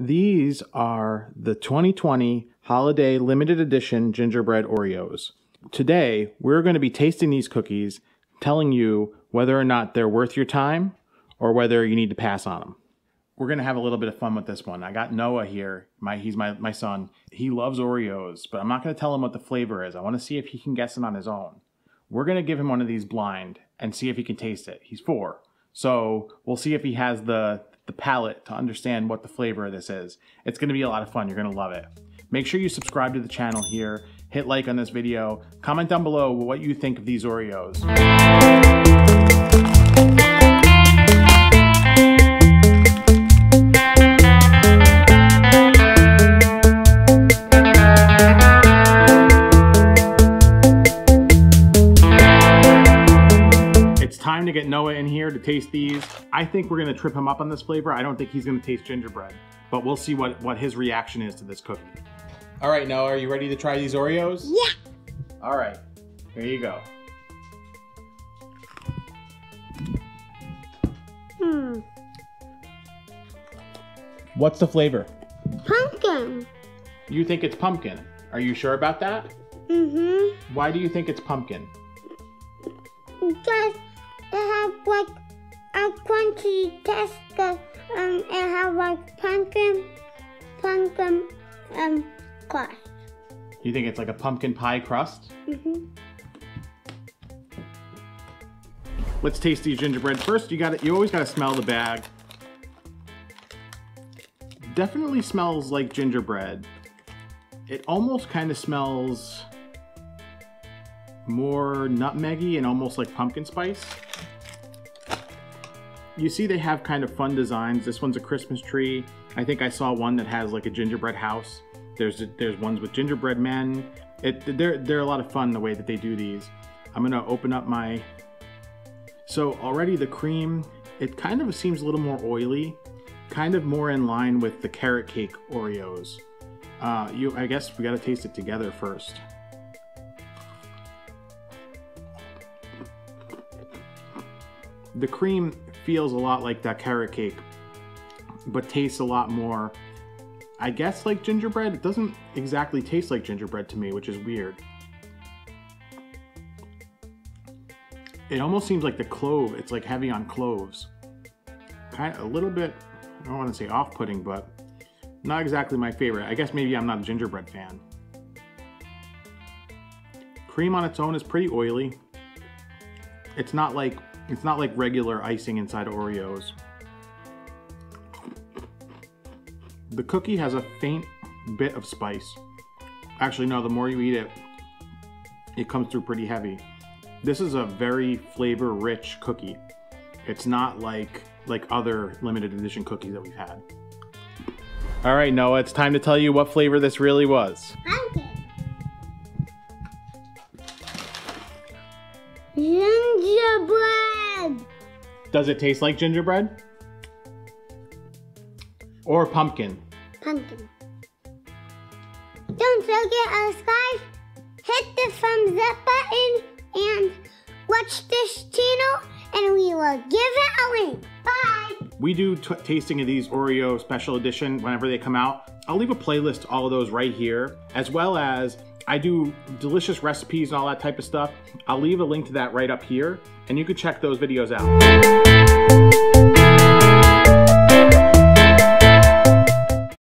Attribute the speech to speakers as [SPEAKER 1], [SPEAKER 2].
[SPEAKER 1] These are the 2020 Holiday Limited Edition Gingerbread Oreos. Today, we're going to be tasting these cookies, telling you whether or not they're worth your time or whether you need to pass on them. We're going to have a little bit of fun with this one. I got Noah here. My, he's my, my son. He loves Oreos, but I'm not going to tell him what the flavor is. I want to see if he can guess it on his own. We're going to give him one of these blind and see if he can taste it. He's four. So we'll see if he has the, the palate to understand what the flavor of this is. It's going to be a lot of fun. You're going to love it. Make sure you subscribe to the channel here, hit like on this video, comment down below what you think of these Oreos. Time to get Noah in here to taste these. I think we're gonna trip him up on this flavor. I don't think he's gonna taste gingerbread, but we'll see what, what his reaction is to this cookie. All right, Noah, are you ready to try these Oreos?
[SPEAKER 2] Yeah.
[SPEAKER 1] All right, here you go.
[SPEAKER 2] Hmm.
[SPEAKER 1] What's the flavor?
[SPEAKER 2] Pumpkin.
[SPEAKER 1] You think it's pumpkin. Are you sure about that?
[SPEAKER 2] Mm-hmm.
[SPEAKER 1] Why do you think it's pumpkin?
[SPEAKER 2] Because it has like a crunchy taste um it has like pumpkin pumpkin um crust.
[SPEAKER 1] You think it's like a pumpkin pie crust?
[SPEAKER 2] Mm-hmm.
[SPEAKER 1] Let's taste these gingerbread. First, you got to you always got to smell the bag. Definitely smells like gingerbread. It almost kind of smells more nutmeggy and almost like pumpkin spice. You see they have kind of fun designs. This one's a Christmas tree. I think I saw one that has like a gingerbread house. There's there's ones with gingerbread men. It they're they're a lot of fun the way that they do these. I'm gonna open up my. So already the cream, it kind of seems a little more oily, kind of more in line with the carrot cake Oreos. Uh, you, I guess we gotta taste it together first. The cream feels a lot like that carrot cake, but tastes a lot more, I guess, like gingerbread. It doesn't exactly taste like gingerbread to me, which is weird. It almost seems like the clove, it's like heavy on cloves. Kind of a little bit, I don't want to say off-putting, but not exactly my favorite. I guess maybe I'm not a gingerbread fan. Cream on its own is pretty oily. It's not like it's not like regular icing inside Oreos. The cookie has a faint bit of spice. Actually, no, the more you eat it, it comes through pretty heavy. This is a very flavor rich cookie. It's not like like other limited edition cookies that we've had. All right, Noah, it's time to tell you what flavor this really was.
[SPEAKER 2] Pumpkin.
[SPEAKER 1] Does it taste like gingerbread? Or pumpkin?
[SPEAKER 2] Pumpkin. Don't forget us guys, hit the thumbs up button and watch this channel and we will give it a link. Bye.
[SPEAKER 1] We do tasting of these Oreo special edition whenever they come out. I'll leave a playlist to all of those right here, as well as I do delicious recipes and all that type of stuff. I'll leave a link to that right up here, and you can check those videos out.